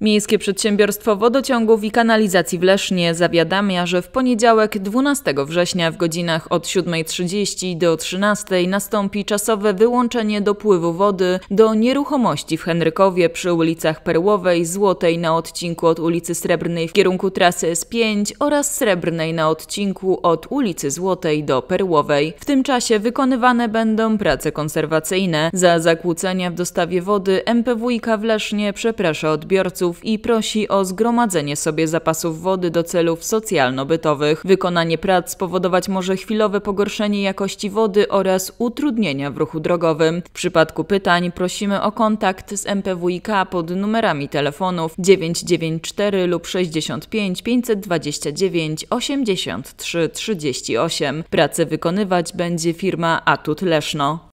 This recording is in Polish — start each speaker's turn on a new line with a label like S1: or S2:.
S1: Miejskie Przedsiębiorstwo Wodociągów i Kanalizacji w Lesznie zawiadamia, że w poniedziałek 12 września w godzinach od 7.30 do 13.00 nastąpi czasowe wyłączenie dopływu wody do nieruchomości w Henrykowie przy ulicach Perłowej, Złotej na odcinku od ulicy Srebrnej w kierunku trasy S5 oraz Srebrnej na odcinku od ulicy Złotej do Perłowej. W tym czasie wykonywane będą prace konserwacyjne. Za zakłócenia w dostawie wody MPWiK w Lesznie przeprasza odbiorców i prosi o zgromadzenie sobie zapasów wody do celów socjalno-bytowych. Wykonanie prac spowodować może chwilowe pogorszenie jakości wody oraz utrudnienia w ruchu drogowym. W przypadku pytań prosimy o kontakt z MPWiK pod numerami telefonów 994 lub 65 529 83 38. Pracę wykonywać będzie firma Atut Leszno.